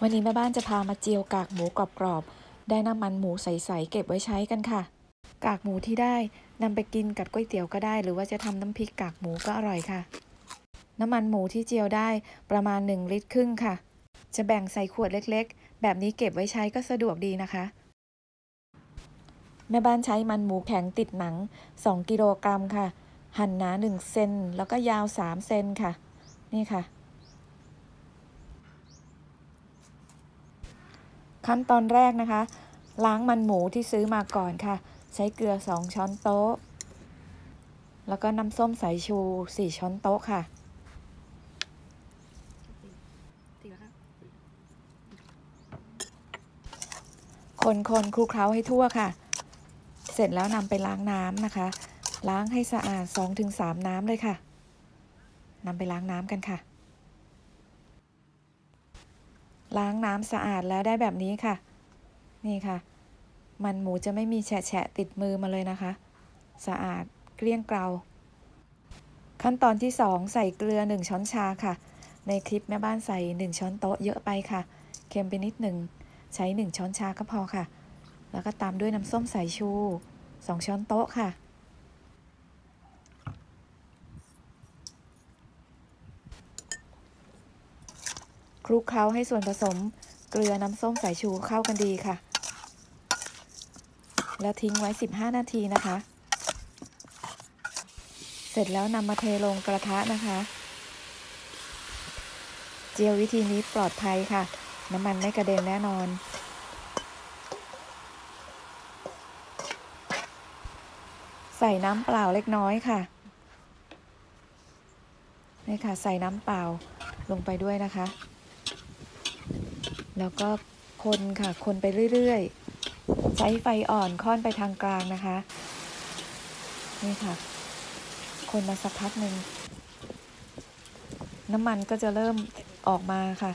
วันนี้แม่บ้านจะพามาเจียวกากหมูกรอบๆ ได้น้ำมันหมูใสๆเก็บไว้ใช้กันค่ะ กากหมูที่ได้นำไปกินกับก๋วยเตี๋ยวก็ได้ หรือว่าจะทำน้ำพริกกากหมูก็อร่อยค่ะ น้ำมันหมูที่เจียวได้ประมาณ 1 ลิตรครึ่งค่ะ จะแบ่งใส่ขวดเล็กๆ แบบนี้เก็บไว้ใช้ก็สะดวกดีนะคะ แม่บ้านใช้มันหมูแข็งติดหนัง 2 กิโลกรัมค่ะ หั่นหนา 1 เซนแล้วก็ยาว 3 เซนค่ะ นี่ค่ะ ขั้นตอนแรกนะคะ ล้างมันหมูที่ซื้อมาก่อนค่ะ ใช้เกลือ 2 ช้อนโต๊ะ แล้วก็น้ำส้มสายชู 4 ช้อนโต๊ะค่ะ คนคนคลุกเคล้าให้ทั่วค่ะ เสร็จแล้วนำไปล้างน้ำนะคะ ล้างให้สะอาด 2-3 น้ำเลยค่ะนำไปล้างน้ำกันค่ะ ล้างน้ำสะอาดแล้วได้แบบนี้ค่ะ นี่ค่ะ มันหมูจะไม่มีแฉะติดมือมาเลยนะคะ สะอาดเกลี้ยงเกลา ขั้นตอนที่ 2 ใส่เกลือ 1 ช้อนชาค่ะ ในคลิปแม่บ้านใส่ 1 ช้อนโต๊ะเยอะไปค่ะ เค็มไปนิดหนึ่ง ใช้ 1 ช้อนชาก็พอค่ะ แล้วก็ตามด้วยน้ำส้มสายชู 2 ช้อนโต๊ะค่ะ คลุกเคล้าให้ส่วนผสมเกลือน้ำส้มสายชูเข้ากันดีค่ะ แล้วทิ้งไว้ 15 นาทีนะคะ เสร็จแล้วนำมาเทลงกระทะนะคะ เจียววิธีนี้ปลอดภัยค่ะ น้ำมันไม่กระเด็นแน่นอนใส่น้ำเปล่าเล็กน้อยค่ะ นี่ค่ะ ใส่น้ำเปล่าลงไปด้วยนะคะ แล้วก็คนค่ะ คนไปเรื่อยๆ ใช้ไฟอ่อนค่อนไปทางกลางนะคะ นี่ค่ะ คนมาสักพักหนึ่ง น้ำมันก็จะเริ่มออกมาค่ะ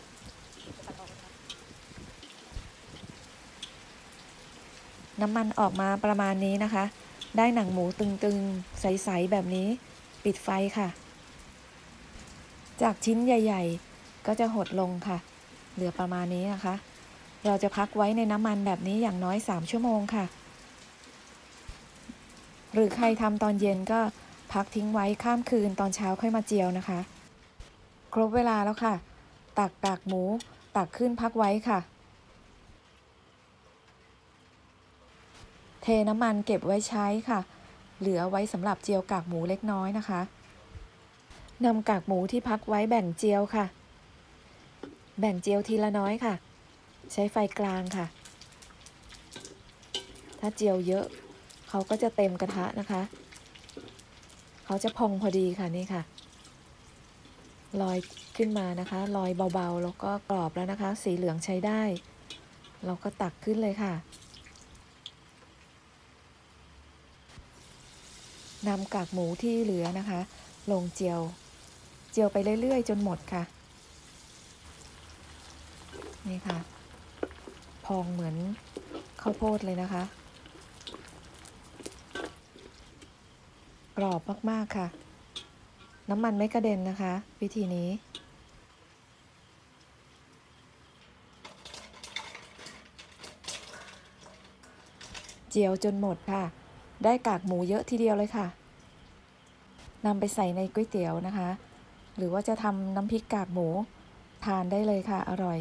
น้ำมันออกมาประมาณนี้นะคะ ได้หนังหมูตึงๆ ใสๆ แบบนี้ ปิดไฟค่ะ จากชิ้นใหญ่ ๆ ก็จะหดลงค่ะ เหลือประมาณนี้นะคะ เราจะพักไว้ในน้ำมันแบบนี้อย่างน้อย 3 ชั่วโมงค่ะ หรือใครทำตอนเย็นก็พักทิ้งไว้ข้ามคืนตอนเช้าค่อยมาเจียวนะคะ ครบเวลาแล้วค่ะ ตักกากหมู ตักขึ้นพักไว้ค่ะ เทน้ำมันเก็บไว้ใช้ค่ะ เหลือไว้สำหรับเจียวกากหมูเล็กน้อยนะคะนำกากหมูที่พักไว้แบ่งเจียวค่ะ แบ่งเจียวทีละน้อยค่ะ ใช้ไฟกลางค่ะ ถ้าเจียวเยอะ เขาก็จะเต็มกระทะนะคะ เขาจะพองพอดีค่ะนี่ค่ะลอยขึ้นมานะคะลอยเบาๆ แล้วก็กรอบแล้วนะคะ สีเหลืองใช้ได้ เราก็ตักขึ้นเลยค่ะนำกากหมูที่เหลือนะคะ ลงเจียว เจียวไปเรื่อยๆ จนหมดค่ะ นี่ค่ะ พองเหมือนข้าวโพดเลยนะคะ กรอบมาก ๆ ค่ะ น้ำมันไม่กระเด็นนะคะ วิธีนี้เจียวจนหมดค่ะ ได้กากหมูเยอะทีเดียวเลยค่ะ นำไปใส่ในก๋วยเตี๋ยวนะคะ หรือว่าจะทำน้ำพริกกากหมู ทานได้เลยค่ะ อร่อย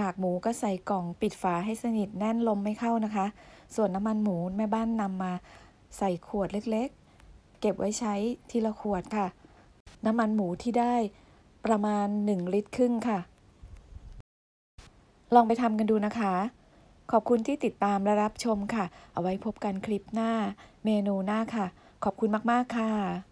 กากหมูก็ใส่กล่องปิดฝาให้สนิทแน่นลมไม่เข้านะคะ ส่วนน้ำมันหมูแม่บ้านนำมาใส่ขวดเล็กๆ เก็บไว้ใช้ทีละขวดค่ะ น้ำมันหมูที่ได้ประมาณ 1 ลิตรครึ่งค่ะ ลองไปทำกันดูนะคะ ขอบคุณที่ติดตามและรับชมค่ะ เอาไว้พบกันคลิปหน้าเมนูหน้าค่ะ ขอบคุณมากๆค่ะ